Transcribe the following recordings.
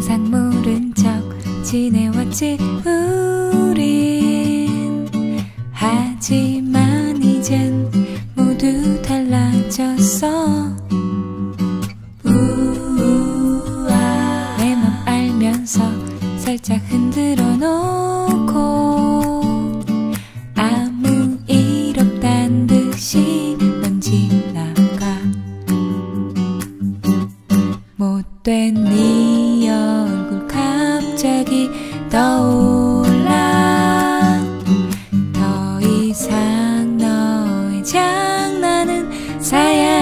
항상 모른 척 지내왔지 우린. 하지만 이젠 모두 달라졌어. 우와. 내맘 알면서 살짝 흔들어 놓고 아무 일 없단 듯이 넌 지나가. 못된 네 얼굴 갑자기 떠올라. 더 이상 너의 장난은 사양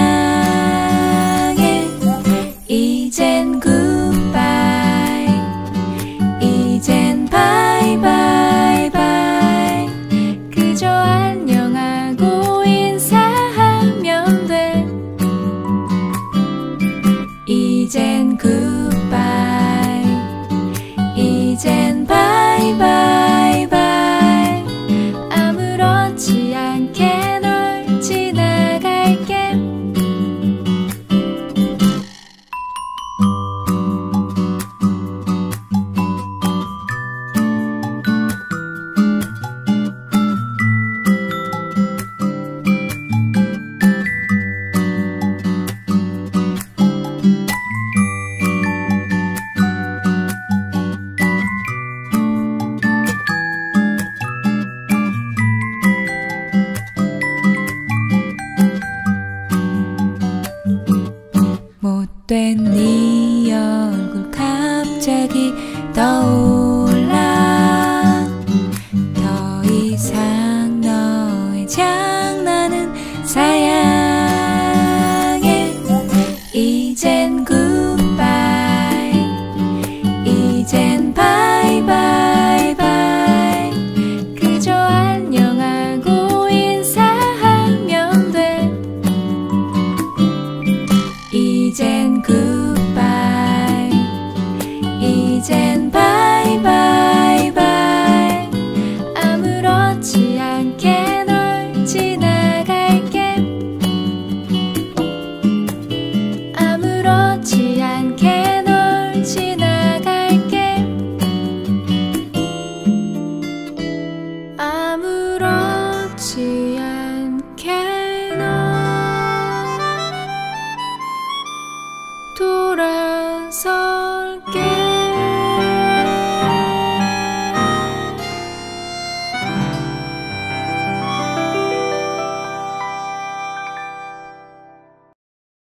된 네 얼굴 갑자기 떠오르